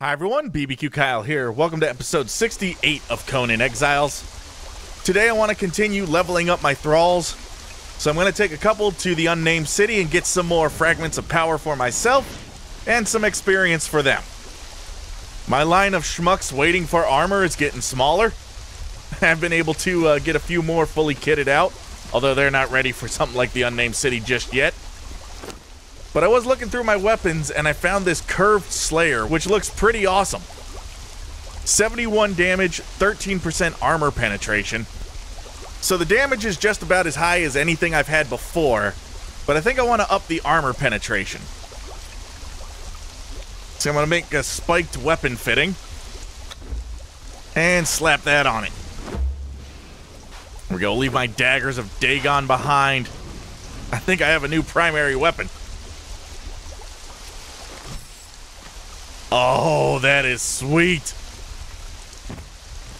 Hi everyone, BBQ Kyle here. Welcome to episode 68 of Conan Exiles. Today I want to continue leveling up my thralls. So I'm going to take a couple to the unnamed city and get some more fragments of power for myself and some experience for them. My line of schmucks waiting for armor is getting smaller. I've been able to uh, get a few more fully kitted out, although they're not ready for something like the unnamed city just yet. But I was looking through my weapons and I found this curved slayer, which looks pretty awesome. 71 damage, 13% armor penetration. So the damage is just about as high as anything I've had before, but I think I want to up the armor penetration. So I'm going to make a spiked weapon fitting and slap that on it. We're to leave my daggers of Dagon behind. I think I have a new primary weapon. Oh, that is sweet.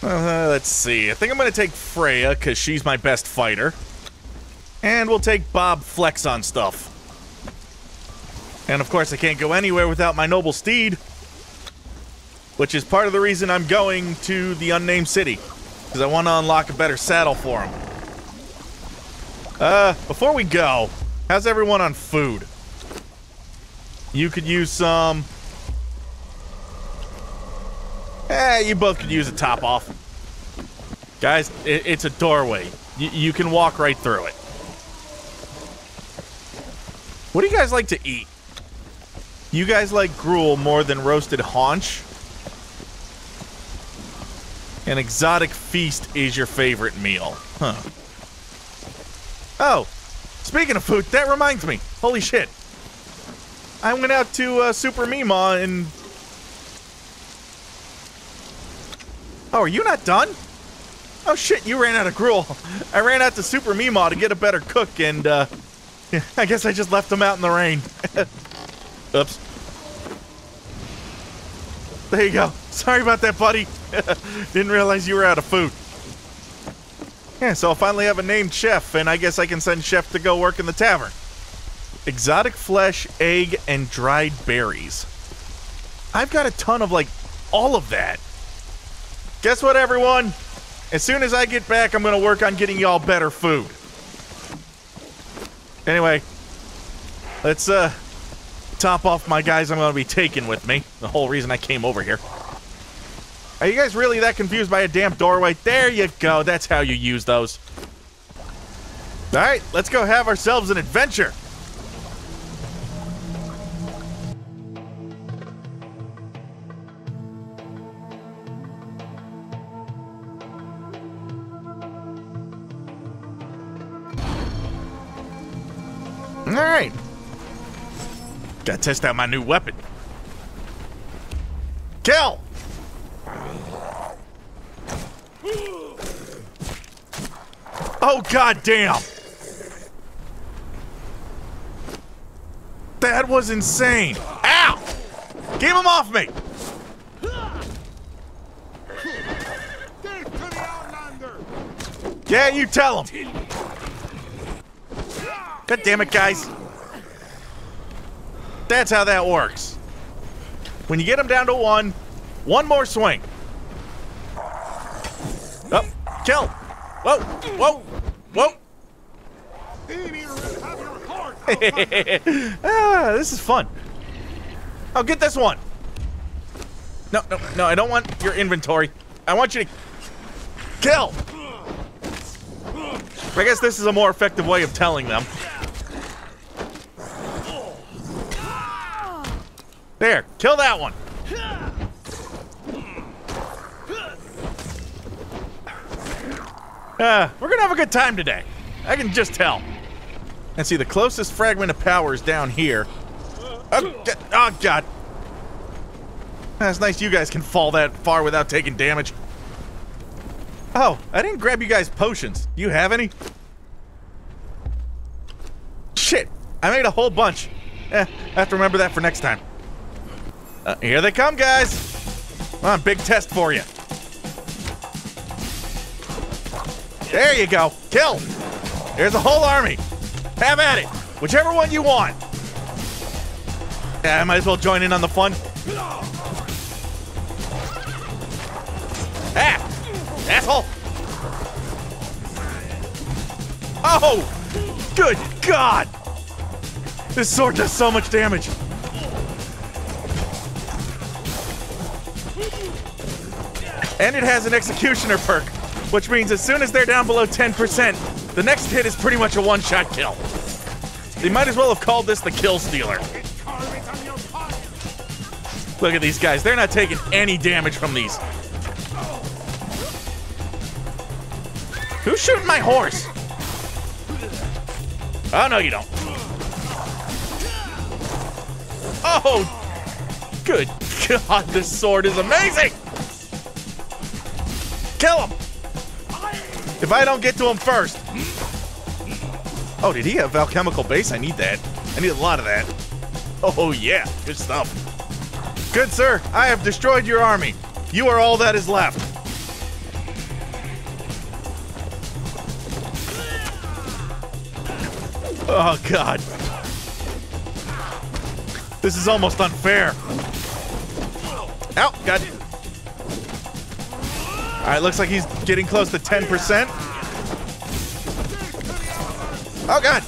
Uh, let's see. I think I'm going to take Freya because she's my best fighter. And we'll take Bob Flex on stuff. And of course, I can't go anywhere without my noble steed. Which is part of the reason I'm going to the unnamed city. Because I want to unlock a better saddle for him. Uh, before we go, how's everyone on food? You could use some Eh, you both could use a top off. Guys, it, it's a doorway. Y you can walk right through it. What do you guys like to eat? You guys like gruel more than roasted haunch? An exotic feast is your favorite meal. Huh. Oh, speaking of food, that reminds me. Holy shit. I went out to uh, Sepermeru and Oh, are you not done? Oh shit, you ran out of gruel. I ran out to Sepermeru to get a better cook, and uh, I guess I just left them out in the rain. Oops. There you go. Sorry about that, buddy. Didn't realize you were out of food. Yeah, so I'll finally have a named chef, and I guess I can send chef to go work in the tavern. Exotic flesh, egg, and dried berries. I've got a ton of, like, all of that. Guess what, everyone? As soon as I get back, I'm to work on getting y'all better food. Anyway, let's uh top off my guys I'm to be taking with me. The whole reason I came over here. Are you guys really that confused by a damn doorway? There you go. That's how you use those. All right, let's go have ourselves an adventure. Gotta test out my new weapon. Kill! Oh, god damn! That was insane! Ow! Keep him off me! Yeah, you tell him! God damn it, guys. That's how that works. When you get them down to one, one more swing. Oh, kill. Whoa, whoa, whoa. ah, this is fun. Oh, get this one. No, no, no, I don't want your inventory. I want you to kill. I guess this is a more effective way of telling them. There, kill that one. Uh, we're gonna have a good time today. I can just tell. And see, the closest fragment of power is down here. Oh, God. Oh, God. That's nice you guys can fall that far without taking damage. Oh, I didn't grab you guys potions. Do you have any? Shit, I made a whole bunch. Eh, I have to remember that for next time. Uh, here they come, guys. Come on, big test for you. There you go. Kill. There's a whole army. Have at it. Whichever one you want. Yeah, I might as well join in on the fun. Ah! Asshole! Oh! Good God! This sword does so much damage. And it has an executioner perk, which means as soon as they're down below 10%, the next hit is pretty much a one-shot kill. They might as well have called this the kill stealer. Look at these guys. They're not taking any damage from these. Who's shooting my horse? Oh, no, you don't. Oh, good God, this sword is amazing. Kill him. If I don't get to him first. Oh, did he have alchemical base? I need that. I need a lot of that. Oh, yeah. Good stuff. Good sir, I have destroyed your army. You are all that is left. Oh, God. This is almost unfair. Ow, God. All right, looks like he's getting close to 10%. Oh, God.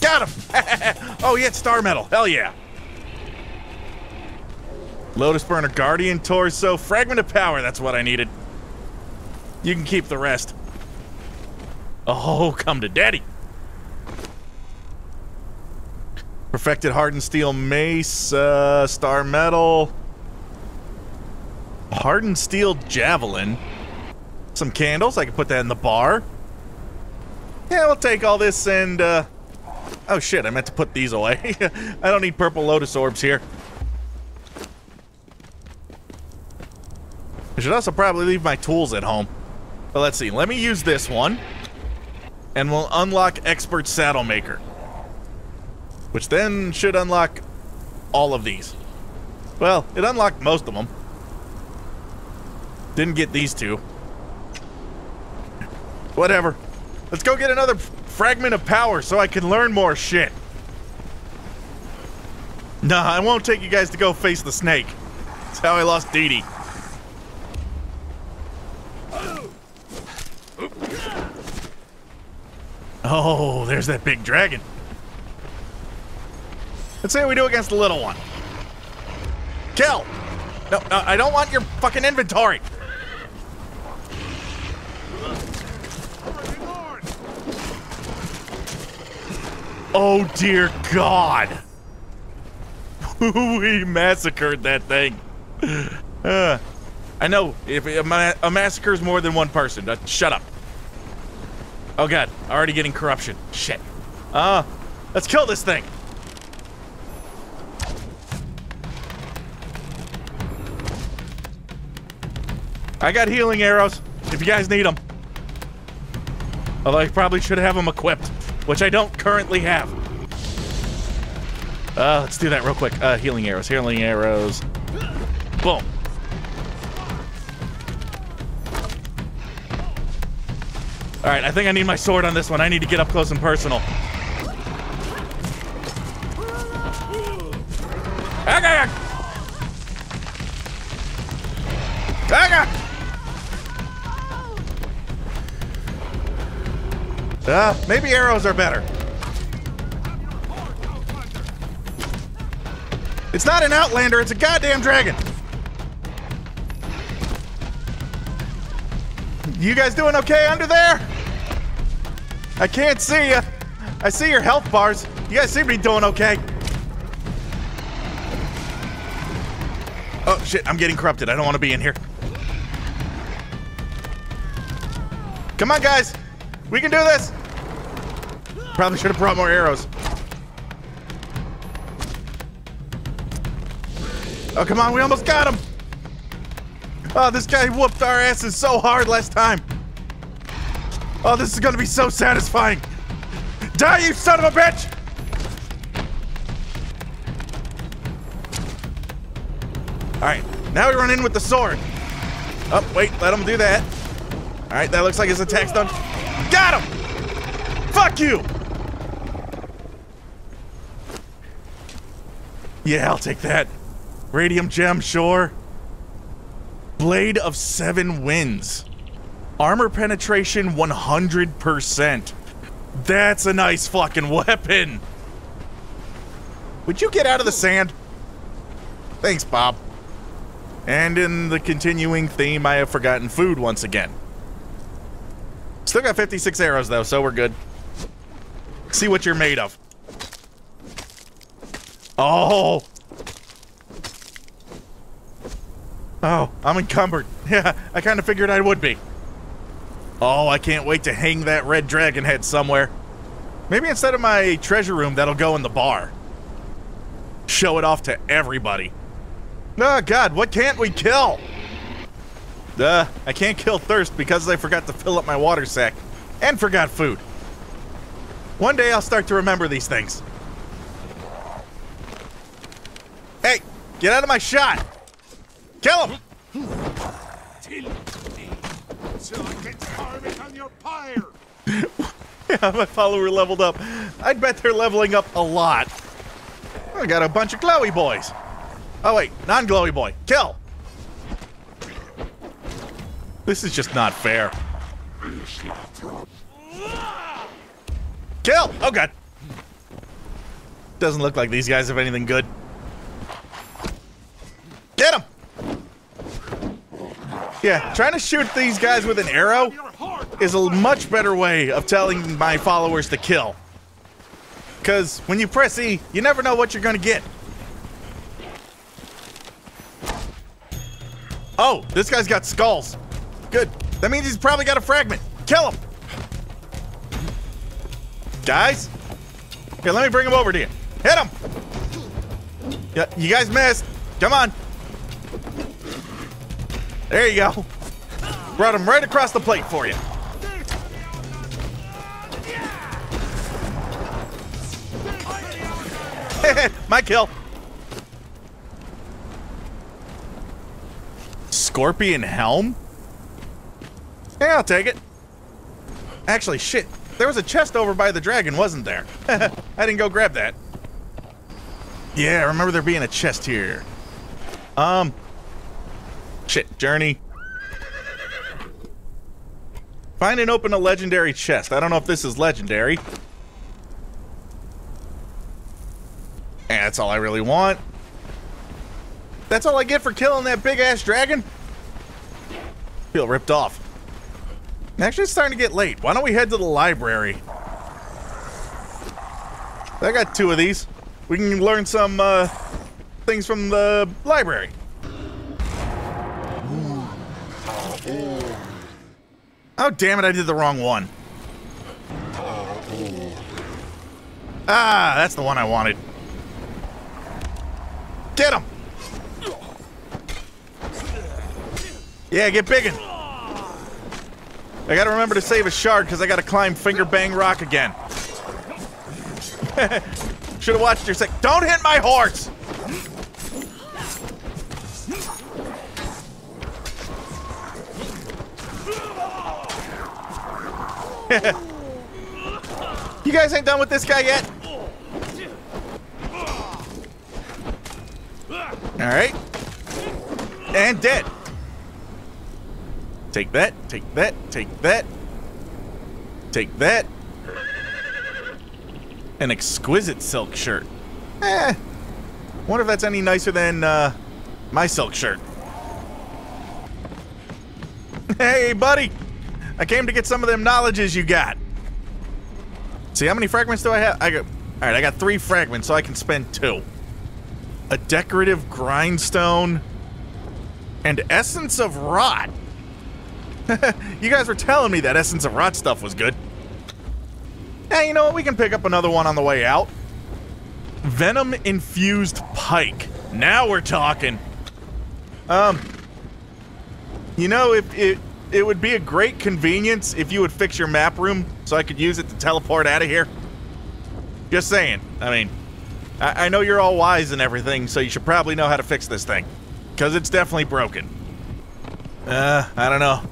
Got him. oh, he had star metal. Hell yeah. Lotus Burner Guardian Torso. Fragment of Power. That's what I needed. You can keep the rest. Oh, come to daddy. Perfected Hardened Steel Mace. Uh, star Metal. Hardened Steel Javelin. Some candles. I can put that in the bar. Yeah, we'll take all this and, uh... Oh, shit. I meant to put these away. I don't need purple lotus orbs here. I should also probably leave my tools at home. But let's see. Let me use this one. And we'll unlock Expert Saddle Maker. Which then should unlock all of these. Well, it unlocked most of them. Didn't get these two. Whatever. Let's go get another fragment of power so I can learn more shit. Nah, I won't take you guys to go face the snake. That's how I lost Dee Dee. Oh, there's that big dragon. Let's see what we do against the little one. Kill! No, no, I don't want your fucking inventory. Oh dear God! we massacred that thing. Uh, I know if a, ma a massacre is more than one person. Uh, shut up. Oh God! Already getting corruption. Shit. Uh, let's kill this thing. I got healing arrows, if you guys need them. Although I probably should have them equipped, which I don't currently have. Uh, let's do that real quick. Uh, healing arrows, healing arrows. Boom. All right, I think I need my sword on this one. I need to get up close and personal. Uh, maybe arrows are better. It's not an Outlander, it's a goddamn dragon. You guys doing okay under there? I can't see you. I see your health bars. You guys seem to be doing okay. Oh, shit, I'm getting corrupted. I don't want to be in here. Come on, guys. We can do this! Probably should have brought more arrows. Oh, come on, we almost got him! Oh, this guy whooped our asses so hard last time. Oh, this is gonna be so satisfying. Die, you son of a bitch! Alright, now we run in with the sword. Oh, wait, let him do that. Alright, that looks like his attack's done. Got him! Fuck you! Yeah, I'll take that. Radium gem, sure. Blade of seven winds. Armor penetration 100%. That's a nice fucking weapon. Would you get out of the sand? Thanks, Bob. And in the continuing theme, I have forgotten food once again. Still got 56 arrows, though, so we're good. See what you're made of. Oh! Oh, I'm encumbered. Yeah, I kind of figured I would be. Oh, I can't wait to hang that red dragon head somewhere. Maybe instead of my treasure room, that'll go in the bar. Show it off to everybody. Oh, God, what can't we kill? Duh, I can't kill thirst because I forgot to fill up my water sack. And forgot food. One day I'll start to remember these things. Hey, get out of my shot! Kill him! yeah, my follower leveled up. I'd bet they're leveling up a lot. I got a bunch of glowy boys. Oh wait, non-glowy boy. Kill! This is just not fair. Kill! Oh god. Doesn't look like these guys have anything good. Get him! Yeah, trying to shoot these guys with an arrow is a much better way of telling my followers to kill. Because when you press E, you never know what you're going to get. Oh, this guy's got skulls. Good. That means he's probably got a fragment. Kill him. Guys? Here, let me bring him over to you. Hit him. Yeah, you guys missed. Come on. There you go. Brought him right across the plate for you. My kill. Scorpion helm? Yeah, I'll take it. Actually, shit. There was a chest over by the dragon, wasn't there? I didn't go grab that. Yeah, I remember there being a chest here. Um. Shit, journey. Find and open a legendary chest. I don't know if this is legendary. And that's all I really want. That's all I get for killing that big ass dragon? Feel ripped off. Actually, it's starting to get late. Why don't we head to the library? I got two of these. We can learn some uh, things from the library. Oh, damn it, I did the wrong one. Ah, that's the one I wanted. Get him! Yeah, get biggin'. I gotta remember to save a shard because I gotta climb Finger Bang Rock again. Should have watched your sec. Don't hit my horse! You guys ain't done with this guy yet? Alright. And dead. Take that, take that, take that. Take that. An exquisite silk shirt. Eh. Wonder if that's any nicer than, uh, my silk shirt. Hey, buddy! I came to get some of them knowledges you got. See, how many fragments do I have? I got... Alright, I got three fragments, so I can spend two. A decorative grindstone. And essence of rot. you guys were telling me that essence of rot stuff was good. Hey, you know what? We can pick up another one on the way out. Venom infused pike. Now we're talking. Um, you know, if it it would be a great convenience if you would fix your map room so I could use it to teleport out of here. Just saying. I mean, I, I know you're all wise and everything, so you should probably know how to fix this thing. Because it's definitely broken. Uh, I don't know.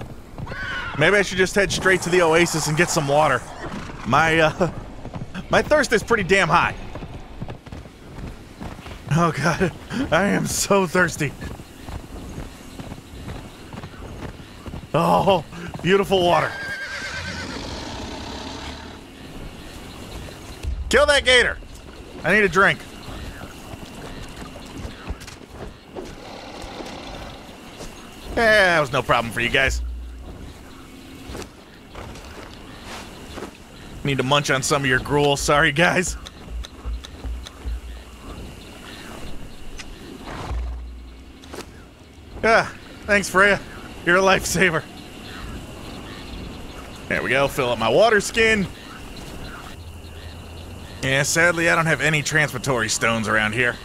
Maybe I should just head straight to the oasis and get some water. My, uh, my thirst is pretty damn high. Oh god, I am so thirsty. Oh, beautiful water. Kill that gator. I need a drink. Yeah, that was no problem for you guys. Need to munch on some of your gruel. Sorry, guys. Ah, thanks, Freya. You're a lifesaver. There we go. Fill up my water skin. Yeah, sadly, I don't have any transportory stones around here.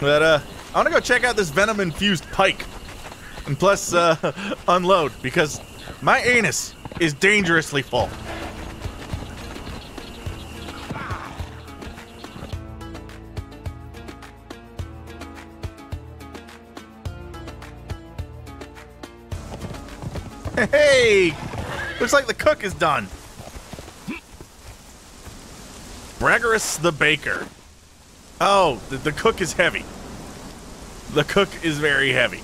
But, uh, I want to go check out this venom-infused pike. And plus, uh, unload, because my anus is dangerously full. Hey! Looks like the cook is done. Braggarus the baker. Oh, the, the cook is heavy. The cook is very heavy.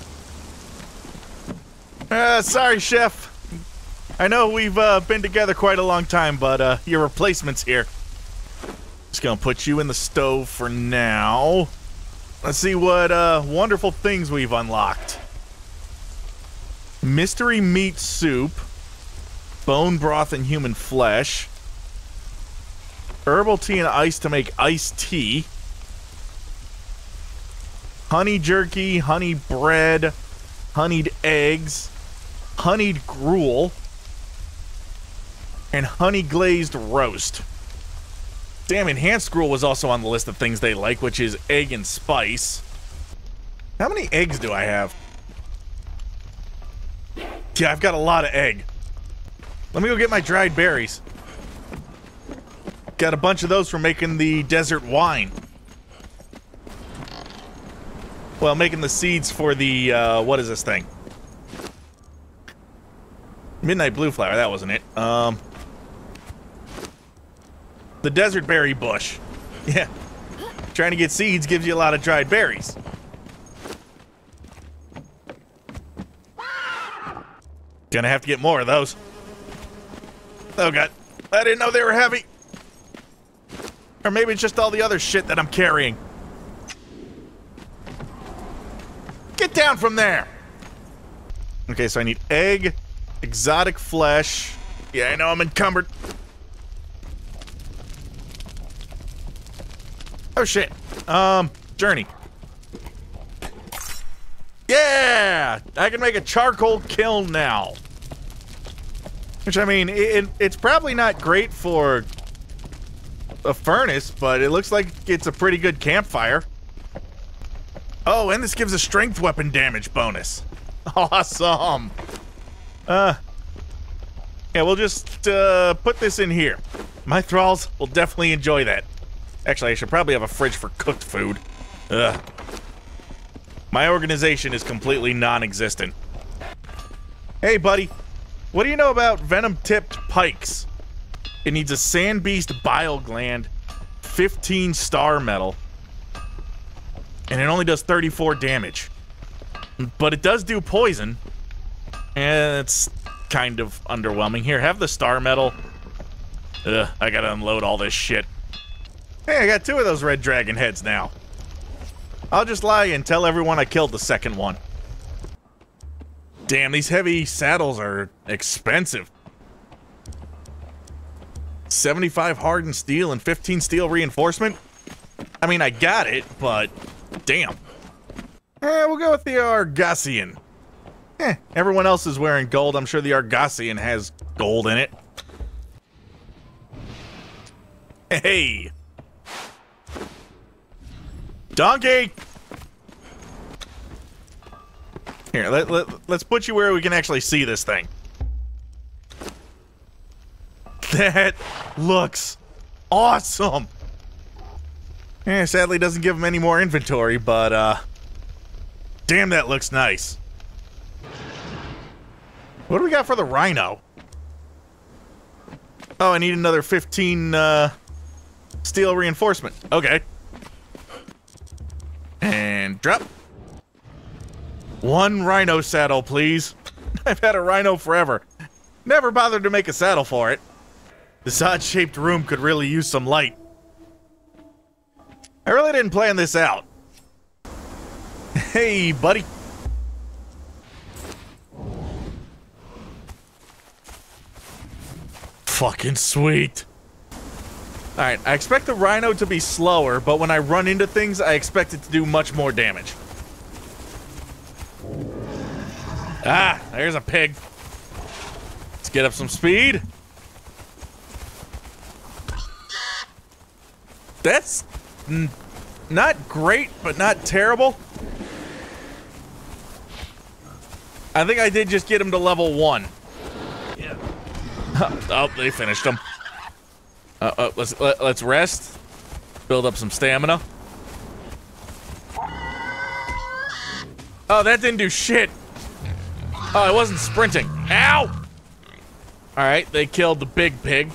Uh, sorry, chef. I know we've uh, been together quite a long time, but uh, your replacement's here. Just gonna put you in the stove for now. Let's see what uh, wonderful things we've unlocked. Mystery meat soup, bone broth and human flesh, herbal tea and ice to make iced tea, honey jerky, honey bread, honeyed eggs, honeyed gruel, and honey glazed roast. Damn, enhanced gruel was also on the list of things they like, which is egg and spice. How many eggs do I have? Yeah, I've got a lot of egg. Let me go get my dried berries. Got a bunch of those for making the desert wine. Well, making the seeds for the, uh, what is this thing? Midnight Blue Flower, that wasn't it. Um, the desert berry bush. Yeah. Trying to get seeds gives you a lot of dried berries. Gonna have to get more of those. Oh god. I didn't know they were heavy. Or maybe it's just all the other shit that I'm carrying. Get down from there! Okay, so I need egg, exotic flesh. Yeah, I know I'm encumbered. Oh shit. Um, journey. Yeah! I can make a charcoal kiln now. Which, I mean, it, it's probably not great for a furnace, but it looks like it's a pretty good campfire. Oh, and this gives a strength weapon damage bonus. Awesome. Uh, yeah, we'll just uh, put this in here. My thralls will definitely enjoy that. Actually, I should probably have a fridge for cooked food. Ugh. My organization is completely non-existent. Hey, buddy. What do you know about venom-tipped pikes? It needs a sand beast bile gland, 15 star metal, and it only does 34 damage. But it does do poison, and it's kind of underwhelming. Here, have the star metal. Ugh, I gotta unload all this shit. Hey, I got two of those red dragon heads now. I'll just lie and tell everyone I killed the second one. Damn, these heavy saddles are expensive. 75 hardened steel and 15 steel reinforcement? I mean, I got it, but damn. Eh, we'll go with the Argosian. Eh, everyone else is wearing gold. I'm sure the Argosian has gold in it. Hey! Donkey! Here, let, let, let's put you where we can actually see this thing. That looks awesome! Yeah, sadly doesn't give him any more inventory, but, uh... Damn, that looks nice. What do we got for the rhino? Oh, I need another 15, uh... Steel reinforcement. Okay. And drop. One rhino saddle, please. I've had a rhino forever. Never bothered to make a saddle for it. This odd-shaped room could really use some light. I really didn't plan this out. Hey, buddy. Fucking sweet. Alright, I expect the Rhino to be slower, but when I run into things, I expect it to do much more damage. Ah, there's a pig. Let's get up some speed. That's not great, but not terrible. I think I did just get him to level one. Yeah. oh, they finished him. Uh, uh, let's let, let's rest. Build up some stamina. Oh, that didn't do shit. Oh, I wasn't sprinting. Ow! Alright, they killed the big pig.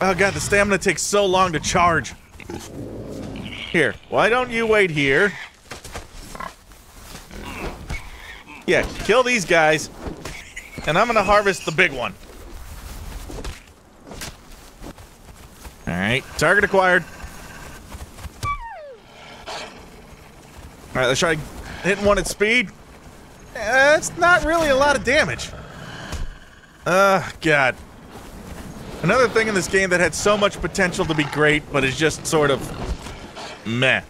Oh god, the stamina takes so long to charge. Here, why don't you wait here? Yeah, kill these guys. And I'm gonna harvest the big one. Alright, target acquired. Alright, let's try hitting one at speed. That's not really a lot of damage. Uh, God. Another thing in this game that had so much potential to be great, but is just sort of meh.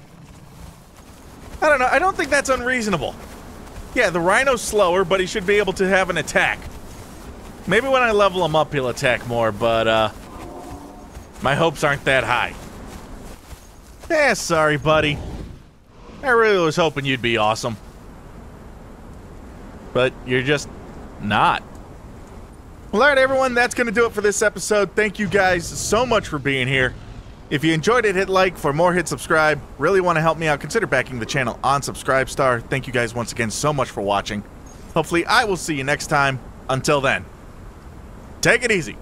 I don't know, I don't think that's unreasonable. Yeah, the Rhino's slower, but he should be able to have an attack. Maybe when I level him up, he'll attack more, but, uh... My hopes aren't that high. Eh, sorry, buddy. I really was hoping you'd be awesome. But you're just not. Well, alright, everyone, that's going to do it for this episode. Thank you guys so much for being here. If you enjoyed it, hit like. For more, hit subscribe. Really want to help me out, consider backing the channel on Subscribestar. Thank you guys once again so much for watching. Hopefully, I will see you next time. Until then, take it easy.